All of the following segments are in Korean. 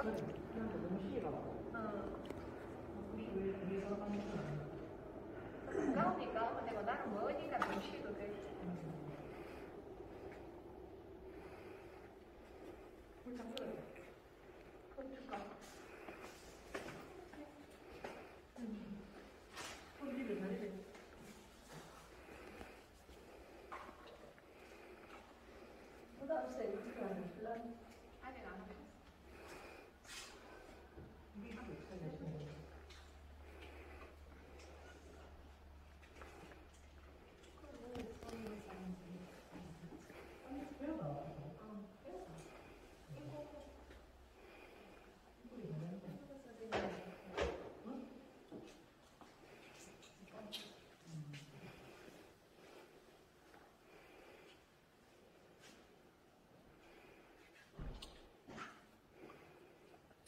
Oder ist der Entwickler nicht vielleicht?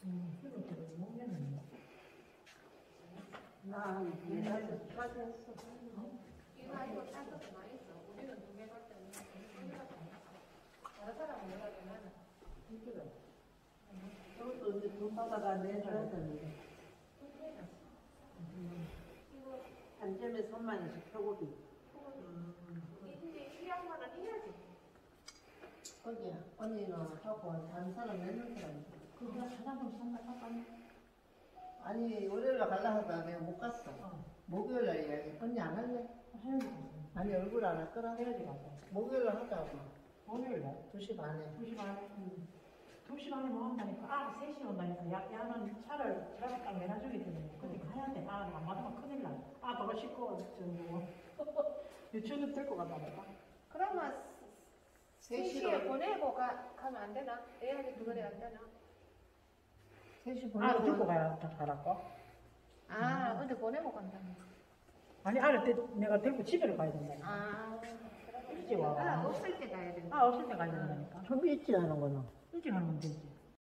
음, 그거 되게 먹는 나 옛날에 빠졌어. 이거 아니고 딴 것도 많이 있어. 우리는 두개갈 때는 우리가 다른 사람은 내가 되면은 힘들어. 저것도 이제 돈 받아가 내줘야 되는데. 이거 한 점에 3만 원씩 표고비. 이제 이 양반은 해야지. 거기 언니는 하고 다른 사람 내는 사람. 그거 하나도 생각하면 아니 월요일 날 갈라 하다가 내가 못 갔어. 어. 목요일 날 이야기. 언니 안 할래? 해야지 아니 얼굴 안 할 거라. 해야지 가서 목요일 날 하자고. 오늘날 2시 반에. 2시 반에 2시 반에 뭐 한다니까 아 3시 온다니까 야, 야는 차를 차를 딱 내놔주기 때문에 근데 가야 돼 아, 안 받으면 큰일 나아 저거 씻고 저 뭐 유치원을 들고 간다니까 그러면 세 3시에 시로. 보내고 가, 가면 안 되나? 애한테 그거래 안 되나? 3시 아 보내고. 들고 가야 가라고 아, 근데 보내고 간다며. 아니 알을 때 내가 들고 집에를 가야 된다니까 아, 일찍 와. 아, 없을 때 가야 된다. 아 없을 때 가야 된다니까 좀 있지 않은 거는. 일찍 하면 되지